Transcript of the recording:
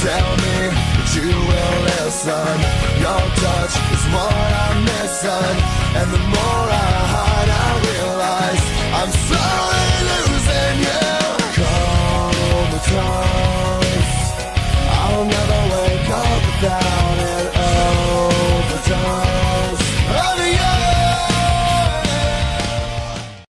Tell me that you will listen. Your touch is what I'm missing. And the more I hide I realize I'm slowly losing you. Come the time